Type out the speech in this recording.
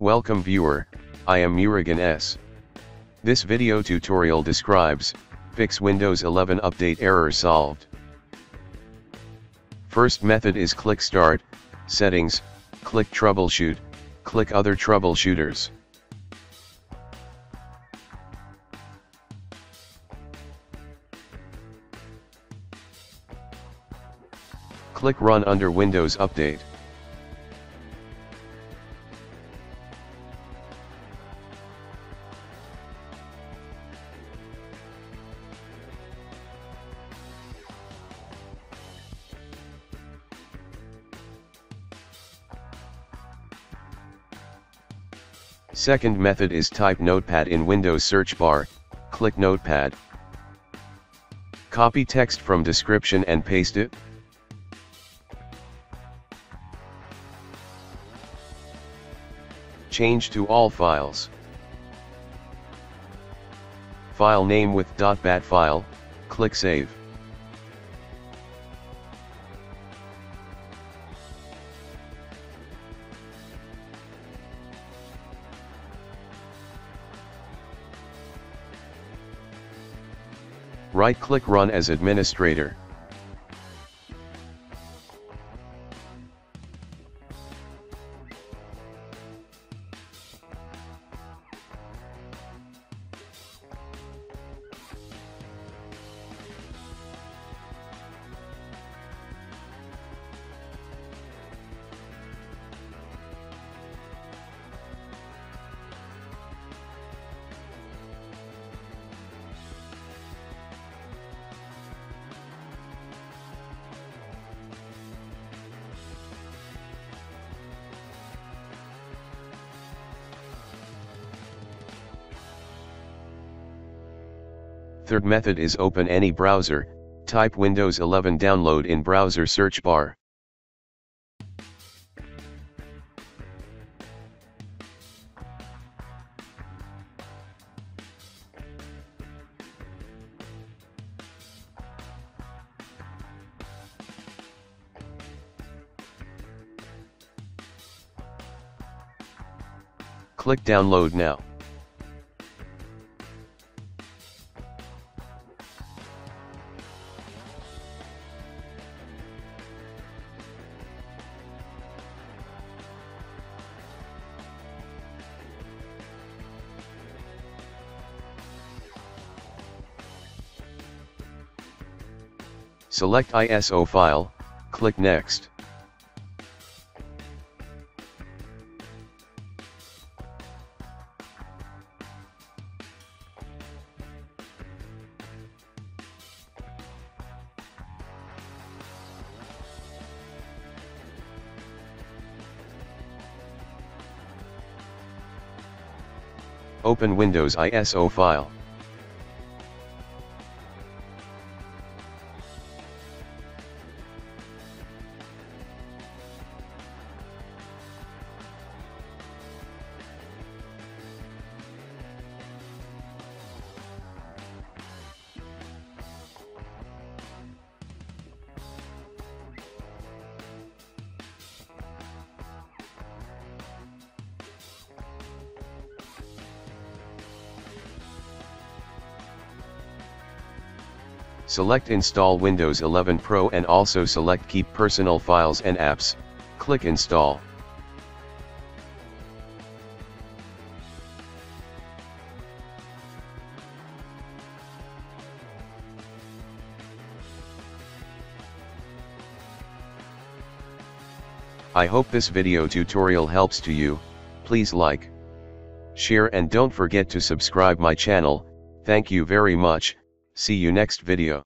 Welcome viewer, I am Murugan S. This video tutorial describes, fix Windows 11 update error solved. First method is click Start, Settings, click Troubleshoot, click Other Troubleshooters. Click Run under Windows Update. Second method is type Notepad in Windows search bar, click Notepad. Copy text from description and paste it. Change to all files. File name with .bat file, click Save. Right-click Run as administrator. Third method is open any browser, type Windows 11 download in browser search bar. Click download now. Select ISO file, click Next. Open Windows ISO file. Select Install Windows 11 Pro and also select Keep Personal Files and Apps, click Install. I hope this video tutorial helps to you, please like, share and don't forget to subscribe my channel, thank you very much, See you next video.